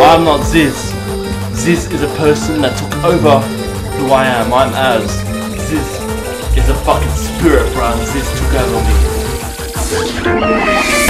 I'm not Zyzz. Zyzz is a person that took over who I am. I'm Az. Zyzz is a fucking spirit, bro. Zyzz took over me.